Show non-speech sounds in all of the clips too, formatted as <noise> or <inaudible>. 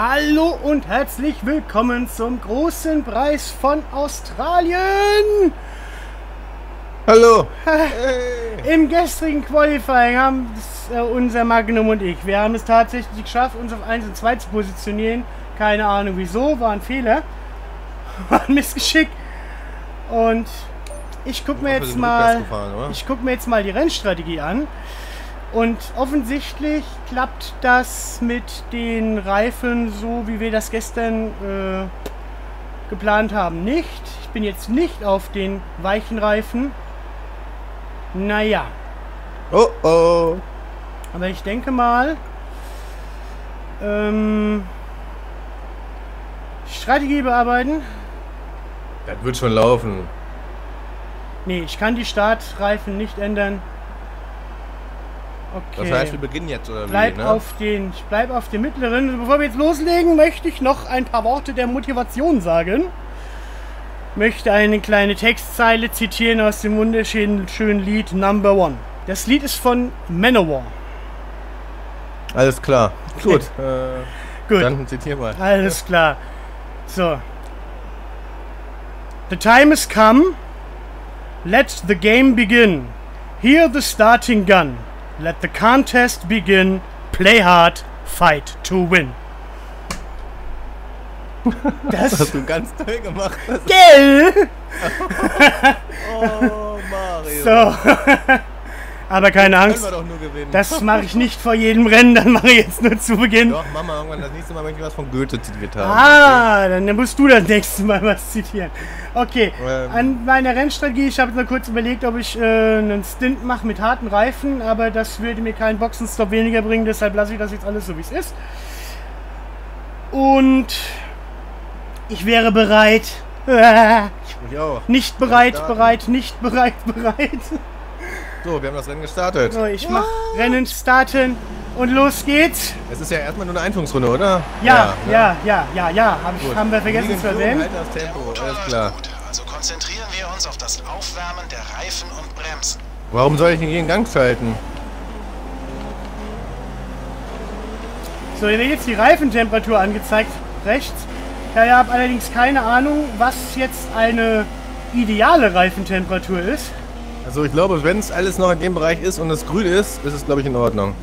Hallo und herzlich willkommen zum großen Preis von Australien. Hallo. Im gestrigen Qualifying haben es, äh, unser Magnum und ich, wir haben es tatsächlich geschafft, uns auf 1 und 2 zu positionieren. Keine Ahnung wieso, war ein Fehler. <laughs> War ein Missgeschick. Und ich gucke mir jetzt mal, ich gucke mir jetzt mal die Rennstrategie an. Und offensichtlich klappt das mit den Reifen so, wie wir das gestern äh, geplant haben, nicht. Ich bin jetzt nicht auf den weichen Reifen. Naja, Oh oh. aber ich denke mal, ähm, Strategie bearbeiten. Das wird schon laufen. Nee, ich kann die Startreifen nicht ändern. Okay. Das heißt, wir beginnen jetzt, oder Bleib wie? Ne? auf den, ich bleib auf den mittleren. Bevor wir jetzt loslegen, möchte ich noch ein paar Worte der Motivation sagen. Möchte eine kleine Textzeile zitieren aus dem wunderschönen schönen Lied Number One. Das Lied ist von Manowar. Alles klar. Gut. <laughs> Äh, Gut, Dann zitier mal. alles klar. So. The time has come. Let the game begin. Hear the starting gun. Let the contest begin. Play hard. Fight to win. <laughs> Das Hast du ganz toll gemacht. Gell? <laughs> Oh, Mario. So. <laughs> Aber keine Angst, das mache ich nicht vor jedem Rennen, dann mache ich jetzt nur zu Beginn. Doch, Mama, irgendwann das nächste Mal, wenn ich was von Goethe zitiert habe. Ah, dann musst du das nächste Mal was zitieren. Okay, Ähm. an meiner Rennstrategie, ich habe nur kurz überlegt, ob ich äh, einen Stint mache mit harten Reifen, aber das würde mir keinen Boxenstopp weniger bringen, deshalb lasse ich das jetzt alles so, wie es ist. Und ich wäre bereit. <laughs> Ich auch. Nicht bereit, bereit, nicht bereit, bereit. So, wir haben das Rennen gestartet. So, ich mach Rennen starten und los geht's. Es ist ja erstmal nur eine Einführungsrunde, oder? Ja, ne? ja, ja, ja, ja, hab ich, haben wir vergessen zu erwähnen. Halt das Tempo, Motor alles klar. gut, also konzentrieren wir uns auf das Aufwärmen der Reifen und Bremsen. Warum soll ich nicht jeden Gang schalten? So, hier wird jetzt die Reifentemperatur angezeigt, rechts. Ja, ich habe allerdings keine Ahnung, was jetzt eine ideale Reifentemperatur ist. Also ich glaube, wenn es alles noch in dem Bereich ist und es grün ist, ist es glaube ich in Ordnung.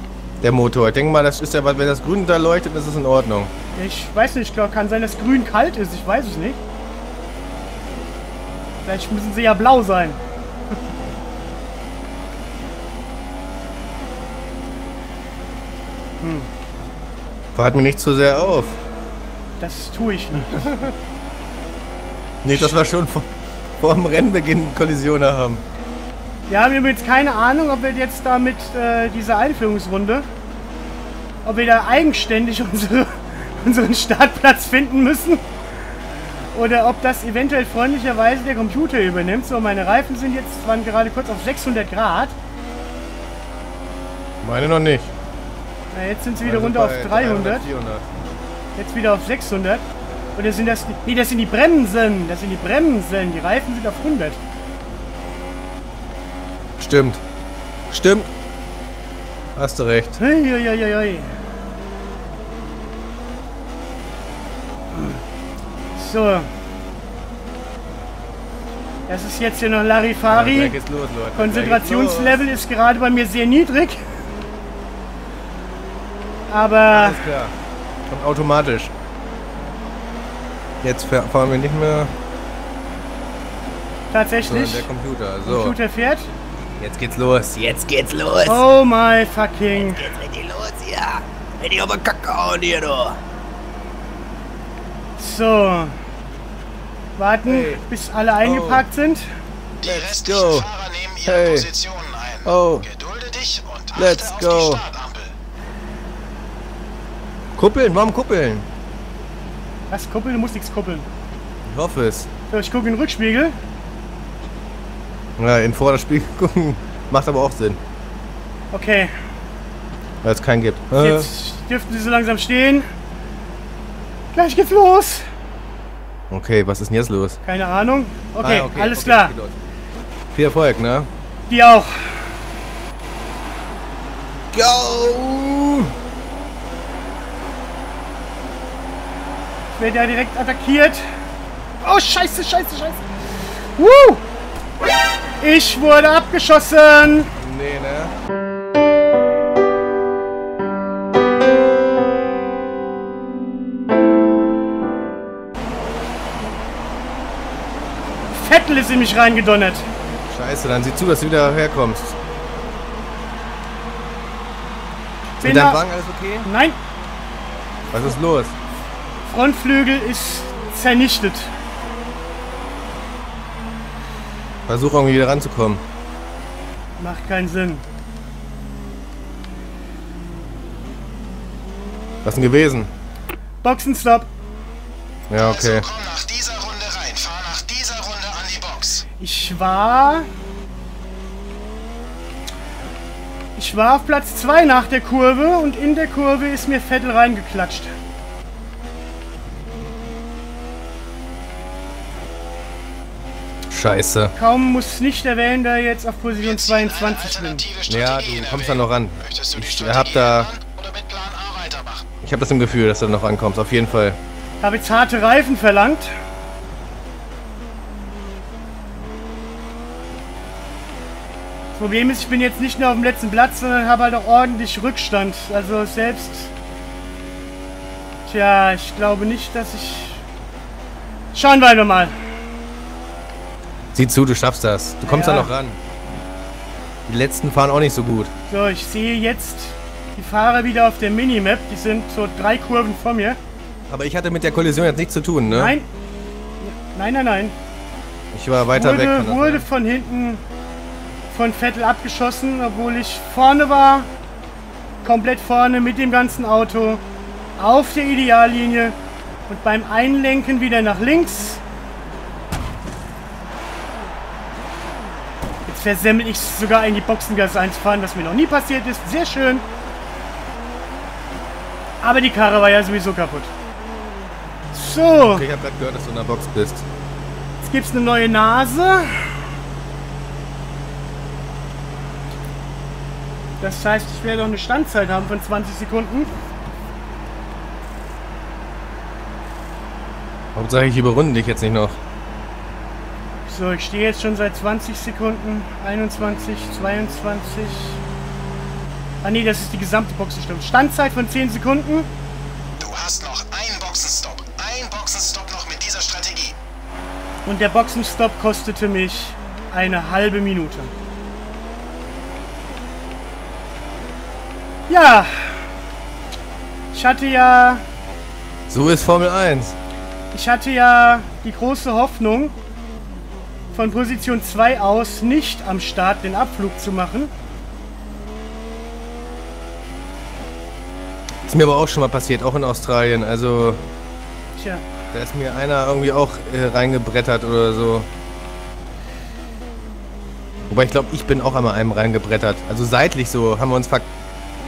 Der Motor. Ich denke mal, das ist ja, wenn das grün da leuchtet, ist es in Ordnung. Ich weiß nicht, ich glaub, kann sein, dass grün kalt ist, ich weiß es nicht. Vielleicht müssen sie ja blau sein. <laughs> Fahrt mir nicht zu sehr auf. Das tue ich nicht. <laughs> Nicht, dass wir schon vor, vor dem Rennbeginn Kollisionen haben. Wir haben übrigens keine Ahnung, ob wir jetzt da mit äh, dieser Einführungsrunde, ob wir da eigenständig <laughs> unsere, unseren Startplatz finden müssen. Oder ob das eventuell freundlicherweise der Computer übernimmt. So, meine Reifen sind jetzt, waren gerade kurz auf 600 Grad. Meine noch nicht. Na, jetzt sind sie wieder Also runter auf bei 300. 400. Jetzt wieder auf 600. Oder sind das... Nee, das sind die Bremsen. Das sind die Bremsen. Die Reifen sind auf 100. Stimmt. Stimmt. Hast du recht. Uiuiuiui. So. Das ist jetzt hier noch Larifari. geht's los, Leute. Konzentrationslevel ist gerade bei mir sehr niedrig. Aber Alles klar. Kommt automatisch. Jetzt fahr- fahren wir nicht mehr, tatsächlich, der Computer. So, Computer fährt. Jetzt geht's los. Jetzt geht's los. Oh my fucking. Jetzt richtig los hier. Ich aber Kacke hauen hier, du. So. Warten, Hey. bis alle eingeparkt sind. Die Let's restlichen go. Fahrer nehmen ihre Hey. Positionen ein. Oh. Gedulde dich und achte Let's auf go. die Startampel. Kuppeln, warum kuppeln? Was kuppeln? Du musst nichts kuppeln. Ich hoffe es. So, ich gucke in den Rückspiegel. Ja, in Vorderspiel <laughs> gucken macht aber auch Sinn, Okay, weil es keinen gibt. Äh, jetzt dürften sie so langsam stehen. Gleich geht's los. Okay, was ist denn jetzt los? Keine Ahnung. Okay, Ah, alles okay, klar. Viel Erfolg, ne? Die auch. Go! Ich werde ja direkt attackiert. Oh, scheiße, scheiße, scheiße. Woo! Ich wurde abgeschossen. Nee, ne? Vettel ist in mich reingedonnert. Scheiße, dann sieh zu, dass du wieder herkommst. Ist Bin mit deinem Wagen alles okay? Nein, Was ist los? Frontflügel ist zernichtet. Versuch irgendwie wieder ranzukommen. Macht keinen Sinn. Was ist denn gewesen? Boxenstopp. Ja, okay. Also komm nach dieser Runde rein. Fahr nach dieser Runde an die Box. Ich war... Ich war auf Platz 2 nach der Kurve und in der Kurve ist mir Vettel reingeklatscht. Scheiße. Kaum muss nicht erwähnen, da ich jetzt auf Position Wir ziehen eine 22 bin. Ja, du kommst da noch ran. Ich hab da-? Ich habe das im Gefühl, dass du noch rankommst. Auf jeden Fall. Habe jetzt harte Reifen verlangt. Das Problem ist, ich bin jetzt nicht nur auf dem letzten Platz, sondern habe halt auch ordentlich Rückstand. Also selbst... Tja, ich glaube nicht, dass ich... Schauen wir einfach mal. Sieh zu, du schaffst das. Du kommst Ja. da noch ran. Die letzten fahren auch nicht so gut. So, ich sehe jetzt die Fahrer wieder auf der Minimap. Die sind so drei Kurven vor mir. Aber ich hatte mit der Kollision jetzt nichts zu tun, ne? Nein. Nein, nein, nein. Ich war weiter weg. wurde, von der wurde von hinten von Vettel abgeschossen, obwohl ich vorne war. Komplett vorne mit dem ganzen Auto. Auf der Ideallinie. Und beim Einlenken wieder nach links. Versemmel ich sogar in die Boxengasse 1 fahren, was mir noch nie passiert ist. Sehr schön. Aber die Karre war ja sowieso kaputt. So. Okay, ich hab grad gehört, dass du in der Box bist. Jetzt gibt's eine neue Nase. Das heißt, ich werde noch eine Standzeit haben von 20 Sekunden. Hauptsache ich überrunde dich jetzt nicht noch. So, ich stehe jetzt schon seit 20 Sekunden. 21, 22. Ah nee, das ist die gesamte Boxenstopp. Standzeit von 10 Sekunden. Du hast noch einen Boxenstopp. Ein Boxenstopp noch mit dieser Strategie. Und der Boxenstopp kostete mich eine halbe Minute. Ja. Ich hatte ja So ist Formel 1. Ich hatte ja die große Hoffnung, von Position 2 aus nicht am Start den Abflug zu machen. Ist mir aber auch schon mal passiert, auch in Australien. Also, Tja, da ist mir einer irgendwie auch äh, reingebrettert oder so. Wobei ich glaube, ich bin auch einmal einem reingebrettert. Also seitlich so, haben wir uns, haben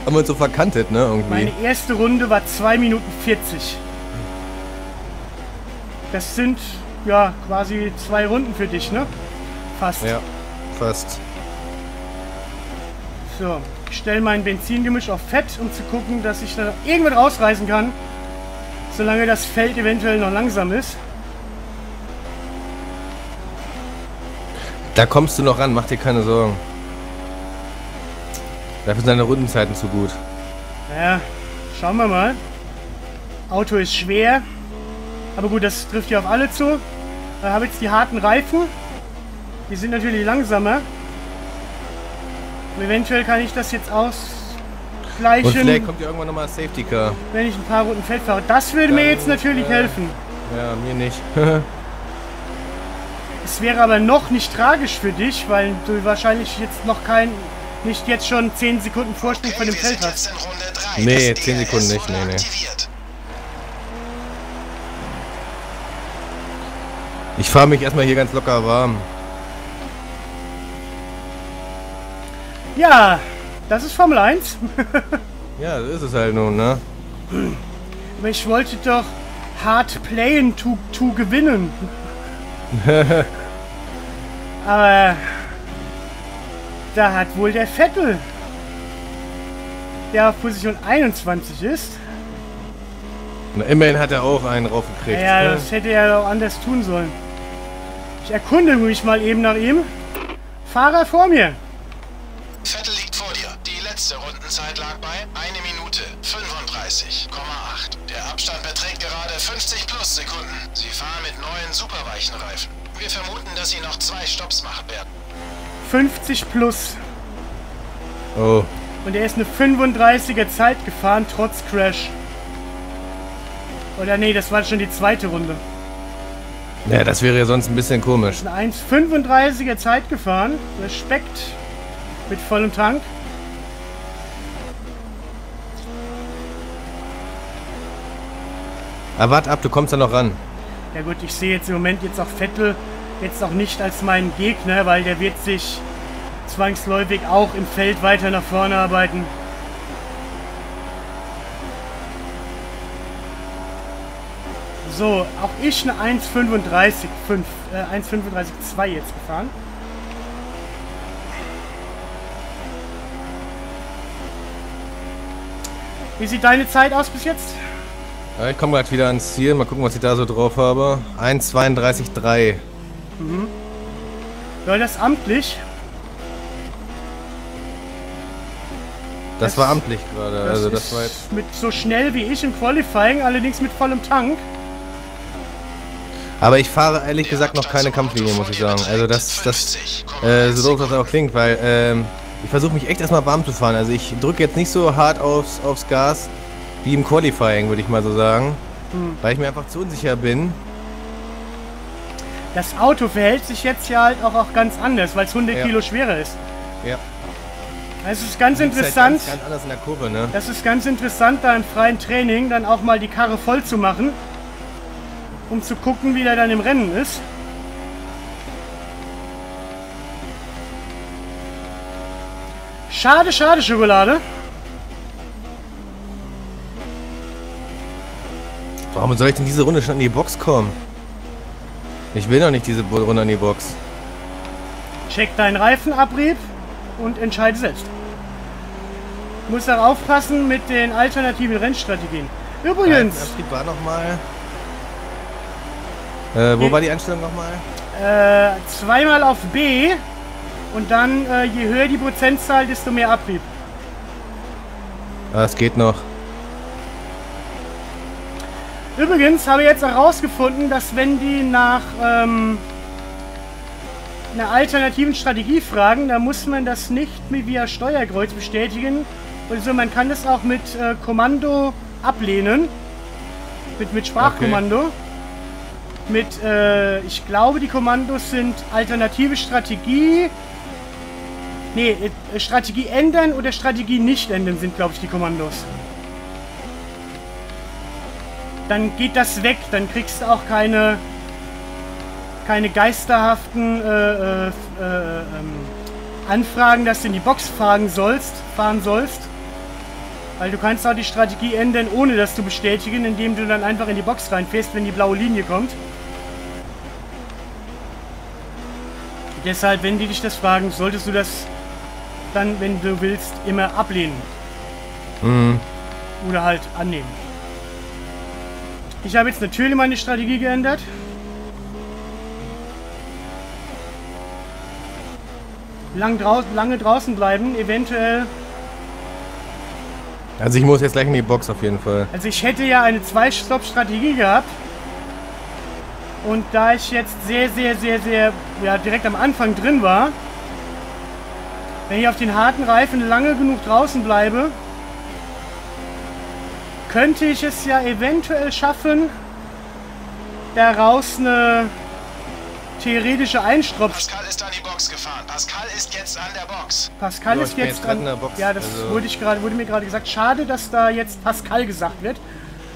wir uns so verkantet, ne, irgendwie. meine erste Runde war 2 Minuten 40. Das sind ja quasi zwei Runden für dich, ne? Fast. Ja, fast. So, ich stelle mein Benzingemisch auf Fett, um zu gucken, dass ich da irgendwann rausreißen kann. Solange das Feld eventuell noch langsam ist. Da kommst du noch ran, mach dir keine Sorgen. Dafür sind deine Rundenzeiten zu gut. Ja, schauen wir mal. Auto ist schwer. Aber gut, das trifft ja auf alle zu. Ich habe jetzt die harten Reifen. Die sind natürlich langsamer. Und eventuell kann ich das jetzt Und ausgleichen, vielleicht kommt ja irgendwann nochmal Safety Car. wenn ich ein paar Runden Feld fahre. Das würde mir Dann, jetzt natürlich äh, helfen. Ja, mir nicht. <laughs> Es wäre aber noch nicht tragisch für dich, weil du wahrscheinlich jetzt noch kein, nicht jetzt schon 10 Sekunden Vorsprung von dem Feld hast. jetzt in Runde 3. Nee, Das 10 DRS Sekunden nicht, nee, nee. Ich fahre mich erstmal hier ganz locker warm. Ja, das ist Formel 1. <laughs> Ja, so ist es halt nun, ne? Aber ich wollte doch hard playen to, to gewinnen. <laughs> Aber da hat wohl der Vettel, der auf Position 21 ist, Na, immerhin hat er auch einen raufgekriegt. Ja, ne? das hätte er auch anders tun sollen. Ich erkunde mich mal eben nach ihm. Fahrer vor mir. Vettel liegt vor dir. Die letzte Rundenzeit lag bei 1 Minute 35,8. Der Abstand beträgt gerade 50 plus Sekunden. Sie fahren mit neuen superweichen Reifen. Wir vermuten, dass sie noch zwei Stopps machen werden. 50 plus. Oh. Und er ist eine 35er Zeit gefahren, trotz Crash. Oder nee, das war schon die zweite Runde. Ja, das wäre ja sonst ein bisschen komisch. Eine 1,35er Zeit gefahren. Respekt. Mit vollem Tank. Aber wart ab, du kommst da noch ran. Ja gut, ich sehe jetzt im Moment jetzt auch Vettel jetzt auch nicht als meinen Gegner, weil der wird sich zwangsläufig auch im Feld weiter nach vorne arbeiten. So, auch ich eine 1,35,5, äh, 1,35,2 jetzt gefahren. Wie sieht deine Zeit aus bis jetzt? Ja, ich komme gerade wieder ans Ziel. Mal gucken, was ich da so drauf habe. 1,32,3. Ja, das amtlich. Das, Das- war amtlich gerade. Also das war jetzt. mit so schnell wie ich im Qualifying, allerdings mit vollem Tank. Aber ich fahre ehrlich gesagt noch keine Kampflinie, muss ich sagen. Also das, das, äh, so doof das auch klingt, weil ähm, ich versuche mich echt erstmal warm zu fahren. Also ich drücke jetzt nicht so hart aufs, aufs Gas wie im Qualifying, würde ich mal so sagen. Weil ich mir einfach zu unsicher bin. Das Auto verhält sich jetzt ja halt auch, auch ganz anders, weil es 100 Ja. Kilo schwerer ist. Ja. Also es ist ganz Ist halt interessant. Ganz, ganz anders in der Kurve, ne? Das ist ganz interessant, da im freien Training dann auch mal die Karre voll zu machen, um zu gucken, wie der dann im Rennen ist. Schade, schade, Schokolade. Warum soll ich denn diese Runde schon in die Box kommen? Ich will noch nicht diese Runde in die Box. Check deinen Reifenabrieb und entscheide selbst. Muss auch aufpassen mit den alternativen Rennstrategien. Übrigens, Abtrieb war nochmal. Äh, wo Nee. war die Einstellung nochmal? äh, zweimal auf B und dann äh, je höher die Prozentzahl, desto mehr Abrieb. Ah, es geht noch. Übrigens habe ich jetzt herausgefunden, dass wenn die nach ähm, einer alternativen Strategie fragen, dann muss man das nicht mit via Steuerkreuz bestätigen. Also man kann das auch mit äh, Kommando ablehnen. Mit, mit Sprachkommando. Mit, äh, ich glaube, die Kommandos sind alternative Strategie. Nee, äh, Strategie ändern oder Strategie nicht ändern sind, glaube ich, die Kommandos dann geht das weg. Dann kriegst du auch keine, keine geisterhaften äh, äh, äh, ähm, Anfragen, dass du in die Box fahren sollst, fahren sollst. Weil du kannst auch die Strategie ändern, ohne das zu bestätigen, indem du dann einfach in die Box reinfährst, wenn die blaue Linie kommt. Deshalb, wenn die dich das fragen, solltest du das dann, wenn du willst, immer ablehnen. Mhm. Oder halt annehmen. Ich habe jetzt natürlich meine Strategie geändert. Lang drau lange draußen bleiben, eventuell. Also ich muss jetzt gleich in die Box auf jeden Fall. Also ich hätte ja eine Zwei-Stop-Strategie gehabt. Und da ich jetzt sehr, sehr, sehr, sehr, ja, direkt am Anfang drin war, wenn ich auf den harten Reifen lange genug draußen bleibe, könnte ich es ja eventuell schaffen, daraus eine theoretische Einstropf. Pascal ist an die Box gefahren. Pascal ist jetzt an der Box. Pascal Ja, ist ich bin jetzt jetzt in der Box, Ja, das also- wurde, ich grad, wurde mir gerade gesagt. Schade, dass da jetzt Pascal gesagt wird.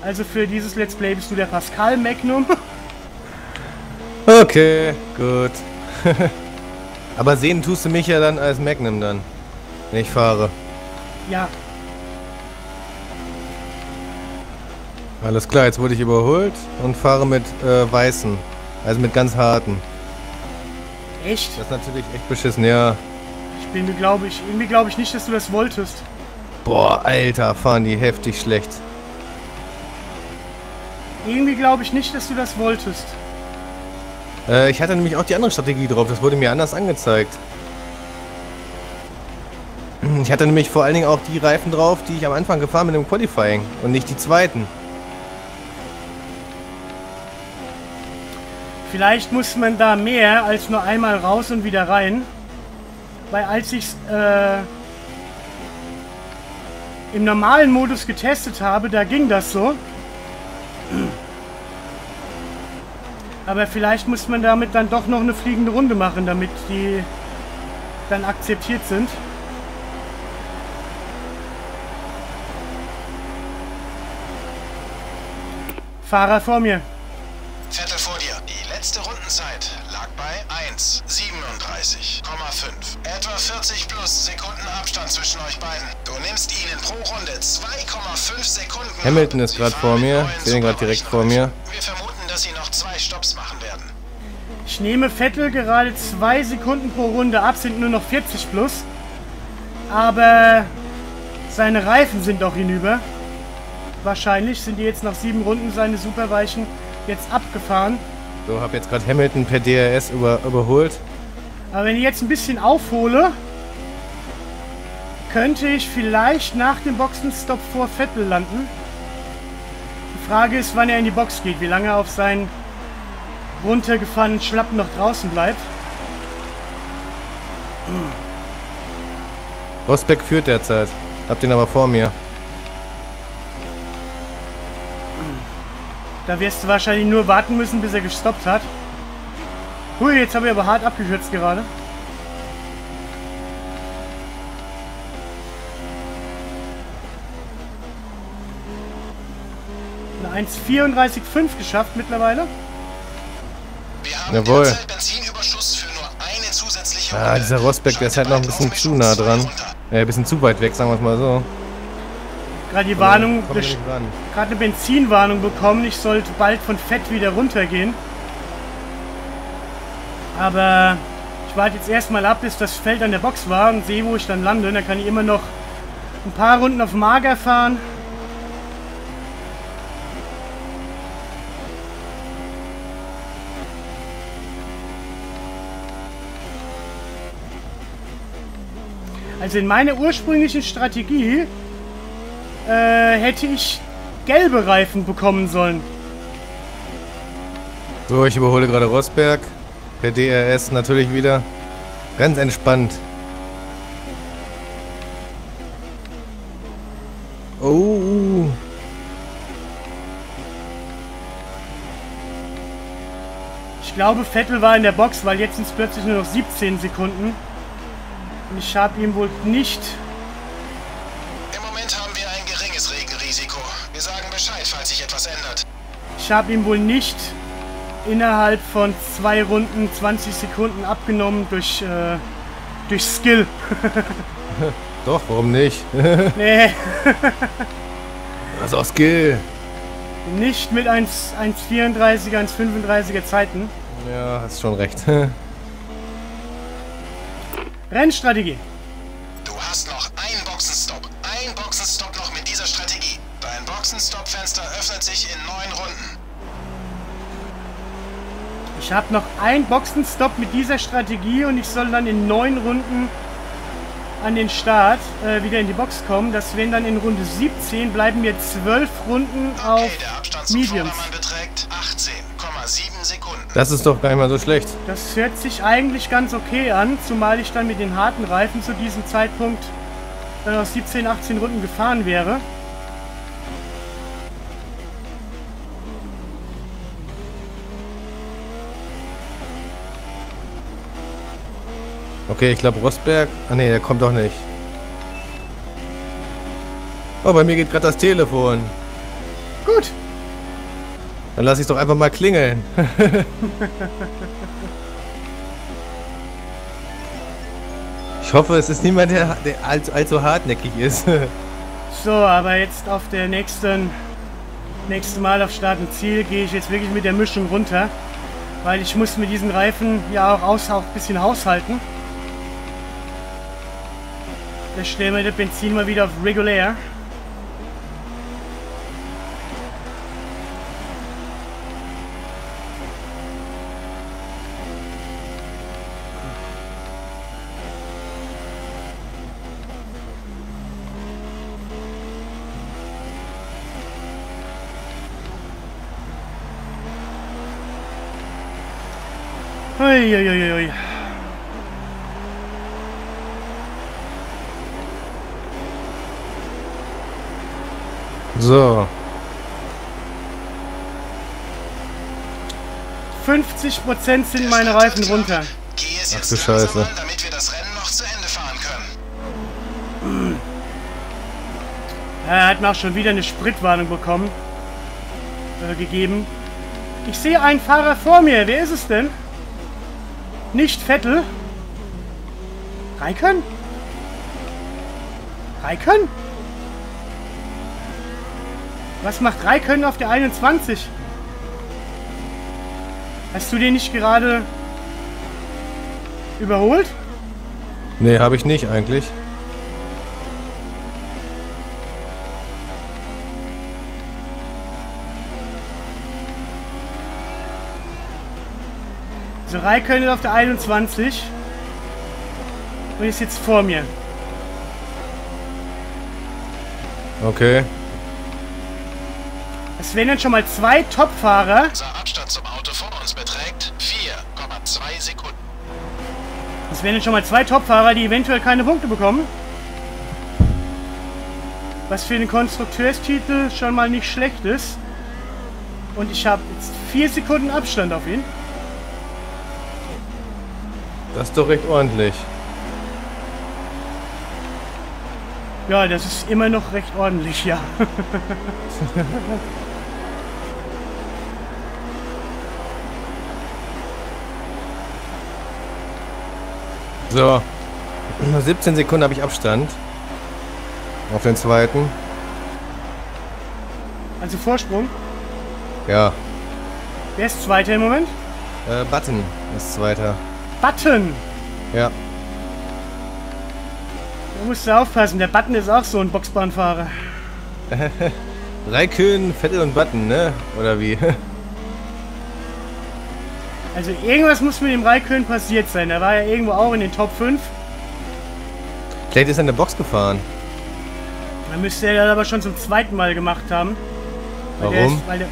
Also für dieses Let's Play bist du der Pascal Magnum. <laughs> Okay, gut. <laughs> Aber sehen tust du mich ja dann als Magnum dann, wenn ich fahre. ja, Alles klar, jetzt wurde ich überholt und fahre mit äh, weißen, also mit ganz harten. echt? Das ist natürlich echt beschissen, ja. Ich bin mir glaube ich, irgendwie glaube ich nicht, dass du das wolltest. Boah, Alter, fahren die heftig schlecht. Irgendwie glaube ich nicht, dass du das wolltest. Äh, ich hatte nämlich auch die andere Strategie drauf. Das wurde mir anders angezeigt. Ich hatte nämlich vor allen Dingen auch die Reifen drauf, die ich am Anfang gefahren bin im Qualifying und nicht die zweiten. Vielleicht muss man da mehr als nur einmal raus und wieder rein. Weil als ich äh, im normalen Modus getestet habe, da ging das so. Aber vielleicht muss man damit dann doch noch eine fliegende Runde machen, damit die dann akzeptiert sind. Fahrer vor mir. Vettel vor dir. Die letzte Rundenzeit lag bei 1,37,5. Etwa 40 plus Sekunden Abstand zwischen euch beiden. Du nimmst ihnen pro Runde 2,5 Sekunden. Hamilton ist gerade vor mir. Ich sehe ihn gerade direkt vor mir. Wir vermuten, zwei Stopps machen werden. Ich nehme Vettel gerade zwei Sekunden pro Runde ab, sind nur noch 40 plus. Aber seine Reifen sind doch hinüber. Wahrscheinlich sind die jetzt nach sieben Runden seine Superweichen jetzt abgefahren. So, habe jetzt gerade Hamilton per DRS über, überholt. Aber wenn ich jetzt ein bisschen aufhole, könnte ich vielleicht nach dem Boxenstopp vor Vettel landen. Die Frage ist, wann er in die Box geht, wie lange er auf seinen runtergefahrenen Schlappen noch draußen bleibt. Rosberg führt derzeit. Hab den aber vor mir. Da wirst du wahrscheinlich nur warten müssen, bis er gestoppt hat. Hui, jetzt habe ich aber hart abgekürzt gerade. Eine 1,34,5 geschafft mittlerweile. Haben Jawohl. derzeit Benzinüberschuss für nur eine zusätzliche Ah, dieser Rosberg, der ist halt noch ein bisschen zu nah dran. Äh, ein bisschen zu weit weg, sagen wir es mal so. Gerade die Warnung, er gerade eine Benzinwarnung bekommen. Ich sollte bald von Fett wieder runtergehen. Aber ich warte jetzt erstmal ab, bis das Feld an der Box war und sehe, wo ich dann lande. Dann kann ich immer noch ein paar Runden auf Mager fahren. Also in meiner ursprünglichen Strategie äh, hätte ich gelbe Reifen bekommen sollen. So, ich überhole gerade Rosberg. Per DRS natürlich wieder. Ganz entspannt. Oh. Ich glaube, Vettel war in der Box, weil jetzt sind es plötzlich nur noch 17 Sekunden. Ich habe ihm wohl nicht... Im Moment haben wir ein geringes Regenrisiko. Wir sagen Bescheid, falls sich etwas ändert. Ich habe ihm wohl nicht innerhalb von zwei Runden 20 Sekunden abgenommen durch, äh, durch Skill. <laughs> Doch, warum nicht? <laughs> <laughs> nee, Das ist auch Skill. nicht mit 1 1,34er, 1,35er Zeiten. Ja, hast schon recht. Rennstrategie. Du hast noch einen Boxenstopp. Ein Boxenstopp noch mit dieser Strategie. Dein Boxenstopp-Fenster öffnet sich in neun Runden. Ich habe noch einen Boxenstopp mit dieser Strategie und ich soll dann in neun Runden an den Start äh, wieder in die Box kommen. Das wären dann in Runde 17, bleiben mir zwölf Runden auf Okay, der Abstand zum Mediums. Beträgt 18,7 Sekunden. Das ist doch gar nicht mal so schlecht. Das hört sich eigentlich ganz okay an, zumal ich dann mit den harten Reifen zu diesem Zeitpunkt aus 17, 18 Runden gefahren wäre. Okay, ich glaube Rosberg. Ah ne, der kommt doch nicht. Oh, bei mir geht gerade das Telefon. Gut, Dann lasse ich doch einfach mal klingeln. ich hoffe, es ist niemand, der, der allzu, allzu hartnäckig ist. so, aber jetzt auf der nächsten, nächste Mal auf Start und Ziel gehe ich jetzt wirklich mit der Mischung runter, weil ich muss mit diesen Reifen ja auch, aus, auch ein bisschen haushalten. Da stellen wir das Benzin mal wieder auf regulär. Uiuiui. So. 50% sind meine Reifen runter. Geh es Ach jetzt du Scheiße. an, damit wir das Rennen noch zu Ende fahren können. Er hat mir auch schon wieder eine Spritwarnung bekommen. Äh, gegeben. Ich sehe einen Fahrer vor mir. Wer ist es denn? Nicht Vettel. Raikön? Raikön? Was macht Raikön auf der 21? Hast du den nicht gerade überholt? Nee, habe ich nicht eigentlich. So, Raikön ist auf der 21 und ist jetzt vor mir. Okay. Es wären dann schon mal zwei Top-Fahrer. Unser Abstand zum Auto vor uns beträgt 4,2 Sekunden. Es wären dann schon mal zwei Top-Fahrer, die eventuell keine Punkte bekommen. Was für den Konstrukteurstitel schon mal nicht schlecht ist. Und ich habe jetzt vier Sekunden Abstand auf ihn. Das ist doch recht ordentlich. Ja, das ist immer noch recht ordentlich, ja. <laughs> So. 17 Sekunden habe ich Abstand. Auf den zweiten. Also Vorsprung. Ja. Wer ist Zweiter im Moment? Äh, Button ist zweiter. Button. Ja. Da musst du aufpassen, der Button ist auch so ein Boxbahnfahrer. <laughs> Raikön, Vettel und Button, ne? Oder wie? <laughs> Also irgendwas muss mit dem Raikön passiert sein. Er war ja irgendwo auch in den Top 5. Vielleicht ist er in der Box gefahren. Dann müsste er das aber schon zum zweiten Mal gemacht haben. Weil Der Warum? ist, weil, der,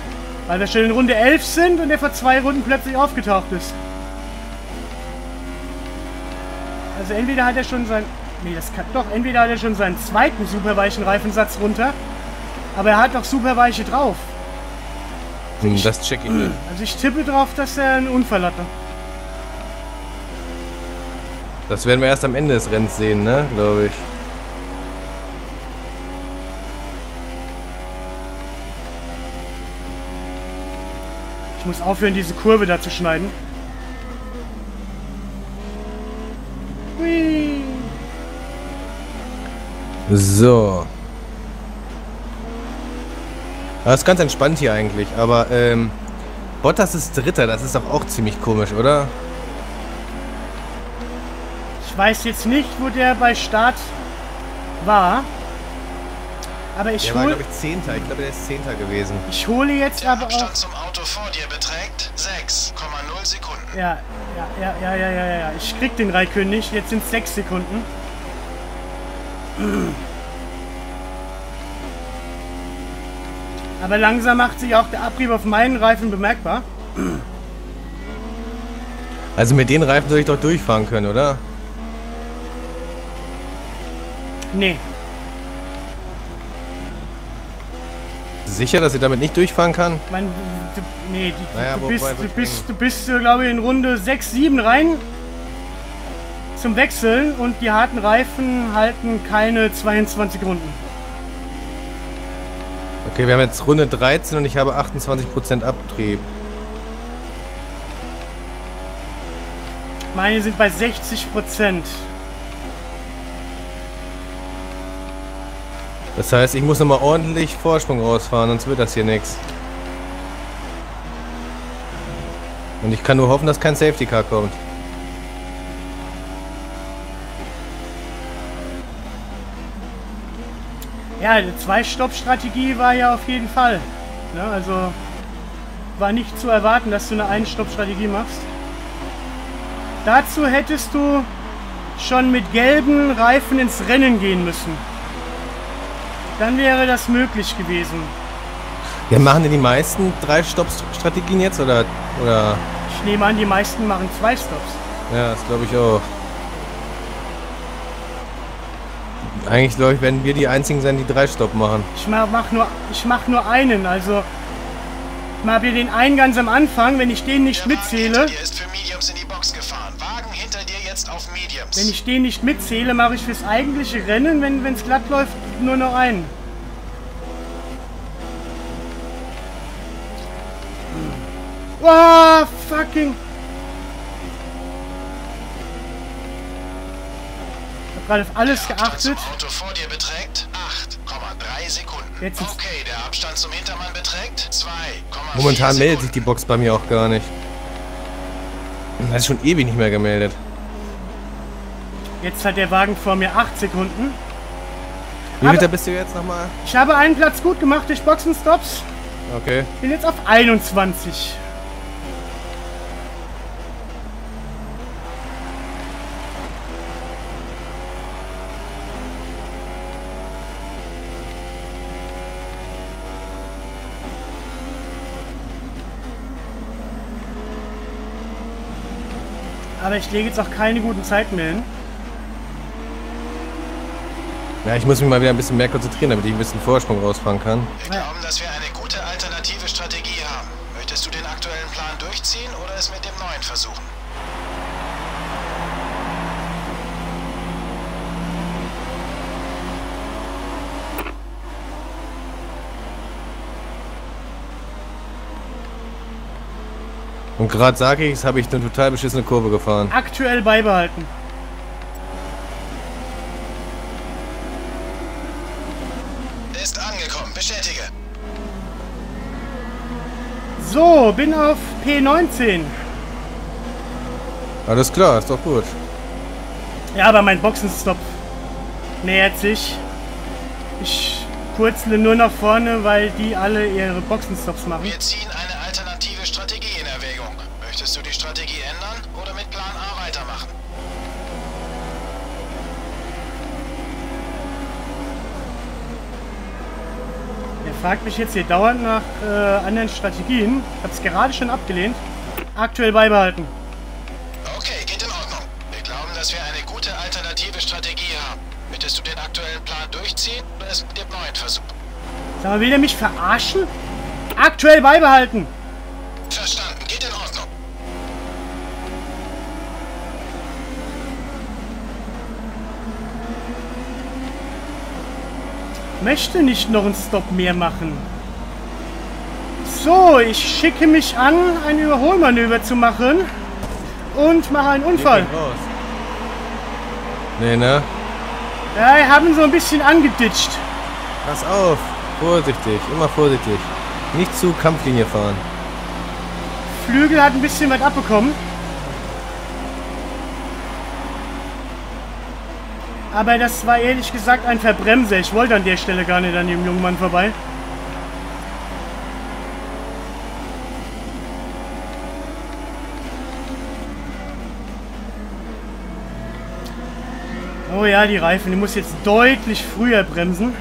weil wir schon in Runde 11 sind und er vor zwei Runden plötzlich aufgetaucht ist. Also entweder hat er schon sein... Nee, das kann doch. Entweder hat er schon seinen zweiten superweichen Reifensatz runter. Aber er hat doch superweiche drauf. Hm, das check ich nicht. Also ich tippe drauf, dass er einen Unfall hatte. Das werden wir erst am Ende des Rennens sehen, ne? Glaube ich. Ich muss aufhören, diese Kurve da zu schneiden. Hui. So. Das ist ganz entspannt hier eigentlich, aber ähm, Bottas ist Dritter, das ist doch auch ziemlich komisch, oder? Ich weiß jetzt nicht, wo der bei Start war. Aber ich Der war, hole glaube ich, Zehnter. Ich glaube, der ist Zehnter gewesen. ich hole jetzt Der aber Abstand auch. zum Auto vor dir beträgt 6,0 Sekunden. Ja, ja, ja, ja, ja, ja, ja. Ich krieg den Raikön nicht. Jetzt sind es sechs Sekunden. Aber langsam macht sich auch der Abrieb auf meinen Reifen bemerkbar. Also mit den Reifen soll ich doch durchfahren können, oder? Nee, Sicher, dass ich damit nicht durchfahren kann? mein, du, nee, die, Naja, du, bist, du bist, du bist, äh, glaube ich, in Runde 6, 7 rein zum Wechseln und die harten Reifen halten keine 22 Runden. Okay, wir haben jetzt Runde 13 und ich habe 28% Abtrieb. Meine sind bei 60 Prozent. Das heißt, ich muss nochmal ordentlich Vorsprung rausfahren, sonst wird das hier nichts. Und ich kann nur hoffen, dass kein Safety Car kommt. Ja, die Zwei-Stopp-Strategie war ja auf jeden Fall. Ne, also war nicht zu erwarten, dass du eine Ein-Stopp-Strategie machst. Dazu hättest du schon mit gelben Reifen ins Rennen gehen müssen. Dann wäre das möglich gewesen. Ja, machen denn die meisten drei Stopp-Strategien jetzt oder, oder Ich nehme an, die meisten machen zwei Stops. Ja, das glaube ich auch. Eigentlich, glaube ich, werden wir die einzigen sein, die drei Stopp machen. Ich mach, nur, ich mach nur einen, also... Ich mache hier den einen ganz am Anfang, wenn ich den nicht Der Wagen mitzähle... hinter dir ist für Mediums in die Box gefahren. Wagen hinter dir jetzt auf Mediums. Wenn ich den nicht mitzähle, mache ich fürs eigentliche Rennen, wenn es glatt läuft, nur noch einen. Oh, fucking... Ich habe gerade auf alles Abstand geachtet. zum Auto vor dir beträgt 8,3 Sekunden. Jetzt ist- okay, der Abstand zum Hintermann beträgt 2,4 Momentan meldet sich die Box bei mir auch gar nicht. Das ist schon ewig nicht mehr gemeldet. Jetzt hat der Wagen vor mir 8 Sekunden. Wie Aber- viel bist du jetzt nochmal? Ich habe einen Platz gut gemacht durch Boxenstops. Okay. Bin jetzt auf 21. Aber ich lege jetzt auch keine guten Zeiten mehr hin. Ja, ich muss mich mal wieder ein bisschen mehr konzentrieren, damit ich ein bisschen Vorsprung rausfahren kann. Wir glauben, dass wir eine gute alternative Strategie haben. Möchtest du den aktuellen Plan durchziehen oder es mit dem neuen versuchen? Und gerade sage ich, habe ich eine total beschissene Kurve gefahren. Aktuell beibehalten. Ist angekommen. Bestätige. So, bin auf P19. Alles klar, ist doch gut. Ja, aber mein Boxenstopp nähert sich. Ich kurzle nur nach vorne, weil die alle ihre Boxenstops machen. Wir ziehen eine alternative Strategie in Erwägung. Möchtest du die Strategie ändern oder mit Plan A weitermachen? Er fragt mich jetzt hier dauernd nach äh, anderen Strategien. Ich habe es gerade schon abgelehnt. Aktuell beibehalten. Okay, geht in Ordnung. Wir glauben, dass wir eine gute alternative Strategie haben. Möchtest du den aktuellen Plan durchziehen oder es mit dem neuen versuchen? Sag mal, will der mich verarschen? Aktuell beibehalten. Verstanden, geht in Ordnung. Möchte nicht noch einen Stop mehr machen. So, ich schicke mich an, ein Überholmanöver zu machen. Und mache einen Unfall. Nee, ne? Ja, wir haben so ein bisschen angeditscht. Pass auf. Vorsichtig, immer vorsichtig. Nicht zu Kampflinie fahren. Flügel hat ein bisschen was abbekommen. Aber das war ehrlich gesagt ein Verbremser. Ich wollte an der Stelle gar nicht an dem jungen Mann vorbei. Oh ja, die Reifen. Die muss jetzt deutlich früher bremsen.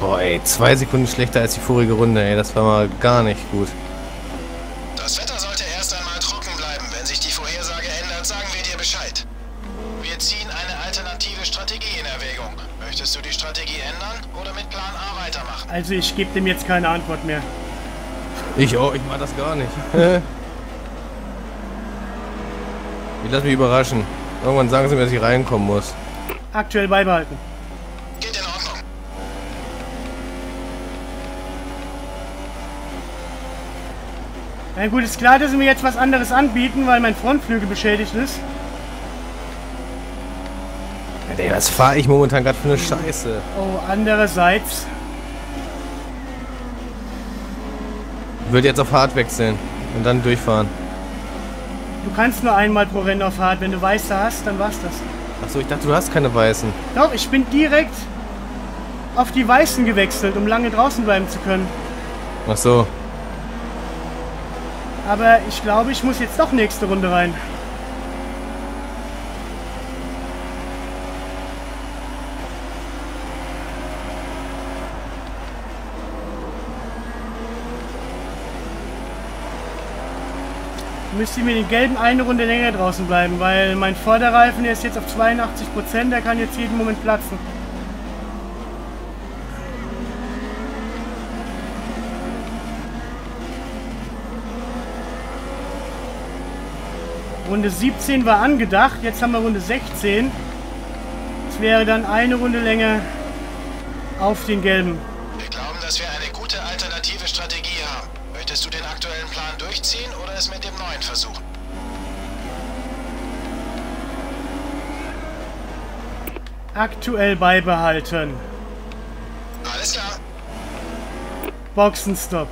Boah, ey, zwei Sekunden schlechter als die vorige Runde, ey. Das war mal gar nicht gut. Also ich gebe dem jetzt keine Antwort mehr. Ich auch, ich mach das gar nicht. ich lass mich überraschen. Irgendwann sagen sie mir, dass ich reinkommen muss. Aktuell beibehalten. Geht in Ordnung. Na gut, ist klar, dass sie mir jetzt was anderes anbieten, weil mein Frontflügel beschädigt ist. Ja, ey, was fahre ich momentan gerade für eine Scheiße? Oh, andererseits, würde jetzt auf hart wechseln und dann durchfahren. du kannst nur einmal pro Rennen auf Hard. Wenn du Weiße hast, dann war's das. Achso, ich dachte, du hast keine weißen. Doch, ich bin direkt auf die Weißen gewechselt, um lange draußen bleiben zu können. Ach so. Aber ich glaube, ich muss jetzt doch nächste Runde rein. Müsste ich mit den gelben eine Runde länger draußen bleiben, weil mein Vorderreifen der ist jetzt auf 82%, der kann jetzt jeden Moment platzen. Runde 17 war angedacht, jetzt haben wir Runde 16. Es wäre dann eine Runde länger auf den gelben. Wir glauben, dass wir eine gute alternative du den aktuellen Plan durchziehen oder es mit dem neuen versuchen? Aktuell beibehalten. Alles klar. Boxenstopp.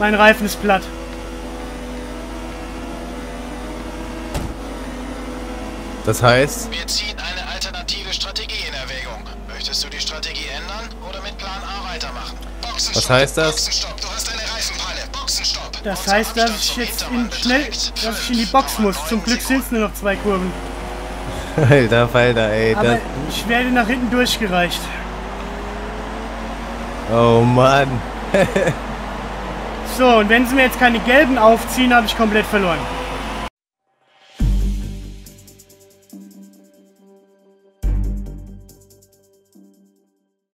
Mein Reifen ist platt. Das heißt, Wir ziehen eine alternative Strategie in Erwägung. Möchtest du die Strategie ändern oder mit Plan A weitermachen? Boxenstopp. Was heißt das? Boxenstopp. Du hast eine Reifenpanne. Boxenstopp. Das Unser heißt, dass ich jetzt in schnell, dass ich in die Box muss. Zum Glück 5,9 sind es nur noch zwei Kurven. <laughs> alter Falter, ey. Aber Das, ich werde nach hinten durchgereicht. oh Mann. <laughs> So, und wenn sie mir jetzt keine gelben aufziehen, habe ich komplett verloren.